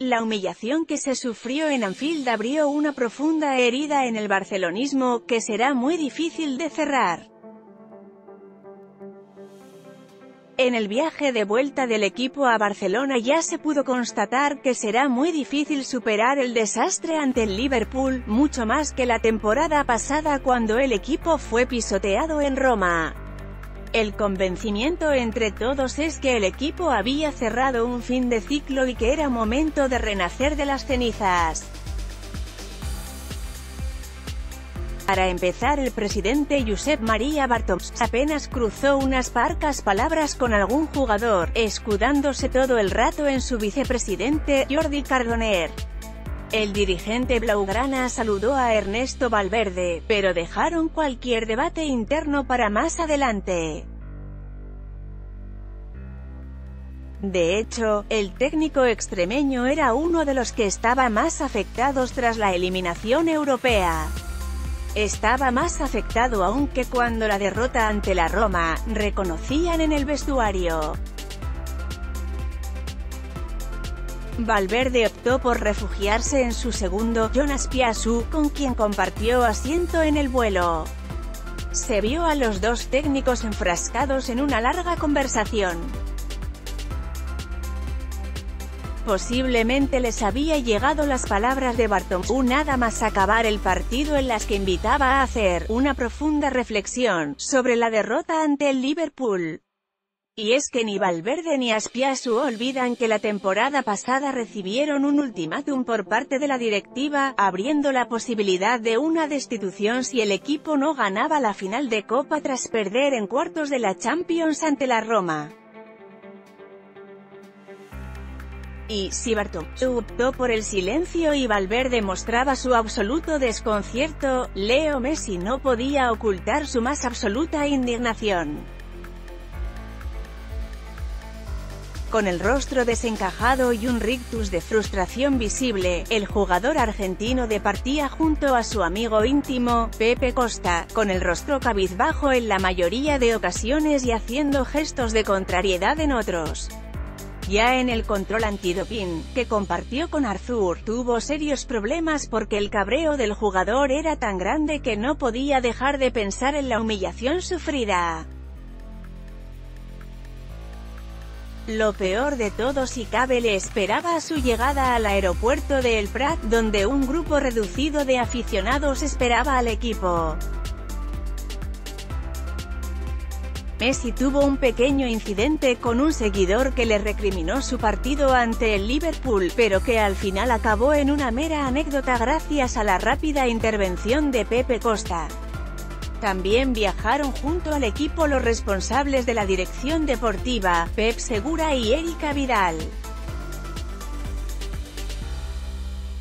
La humillación que se sufrió en Anfield abrió una profunda herida en el barcelonismo, que será muy difícil de cerrar. En el viaje de vuelta del equipo a Barcelona ya se pudo constatar que será muy difícil superar el desastre ante el Liverpool, mucho más que la temporada pasada cuando el equipo fue pisoteado en Roma. El convencimiento entre todos es que el equipo había cerrado un fin de ciclo y que era momento de renacer de las cenizas. Para empezar el presidente Josep María Bartomeu apenas cruzó unas parcas palabras con algún jugador, escudándose todo el rato en su vicepresidente, Jordi Cardoner. El dirigente blaugrana saludó a Ernesto Valverde, pero dejaron cualquier debate interno para más adelante. De hecho, el técnico extremeño era uno de los que estaba más afectados tras la eliminación europea. Estaba más afectado aún que cuando la derrota ante la Roma, reconocían en el vestuario. Valverde optó por refugiarse en su segundo, Jonas Piasu, con quien compartió asiento en el vuelo. Se vio a los dos técnicos enfrascados en una larga conversación. Posiblemente les había llegado las palabras de Bartomeu nada más acabar el partido en las que invitaba a hacer una profunda reflexión sobre la derrota ante el Liverpool. Y es que ni Valverde ni Aspiasu olvidan que la temporada pasada recibieron un ultimátum por parte de la directiva, abriendo la posibilidad de una destitución si el equipo no ganaba la final de Copa tras perder en cuartos de la Champions ante la Roma. Y, si Bartomeu optó por el silencio y Valverde mostraba su absoluto desconcierto, Leo Messi no podía ocultar su más absoluta indignación. Con el rostro desencajado y un rictus de frustración visible, el jugador argentino departía junto a su amigo íntimo, Pepe Costa, con el rostro cabizbajo en la mayoría de ocasiones y haciendo gestos de contrariedad en otros. Ya en el control antidoping, que compartió con Arthur, tuvo serios problemas porque el cabreo del jugador era tan grande que no podía dejar de pensar en la humillación sufrida. Lo peor de todo si cabe le esperaba a su llegada al aeropuerto de El Prat, donde un grupo reducido de aficionados esperaba al equipo. Messi tuvo un pequeño incidente con un seguidor que le recriminó su partido ante el Liverpool, pero que al final acabó en una mera anécdota gracias a la rápida intervención de Pepe Costa. También viajaron junto al equipo los responsables de la dirección deportiva, Pep Segura y Erika Vidal.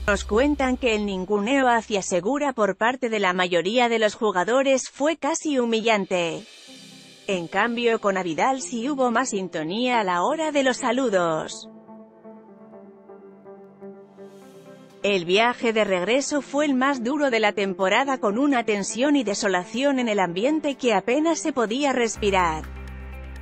Nos cuentan que el ninguneo hacia Segura por parte de la mayoría de los jugadores fue casi humillante. En cambio con Avidal sí hubo más sintonía a la hora de los saludos. El viaje de regreso fue el más duro de la temporada con una tensión y desolación en el ambiente que apenas se podía respirar.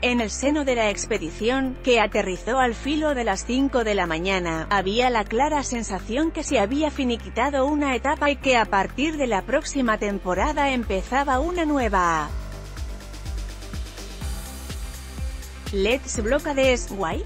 En el seno de la expedición, que aterrizó al filo de las 5 de la mañana, había la clara sensación que se había finiquitado una etapa y que a partir de la próxima temporada empezaba una nueva. Let's Blockades, Why?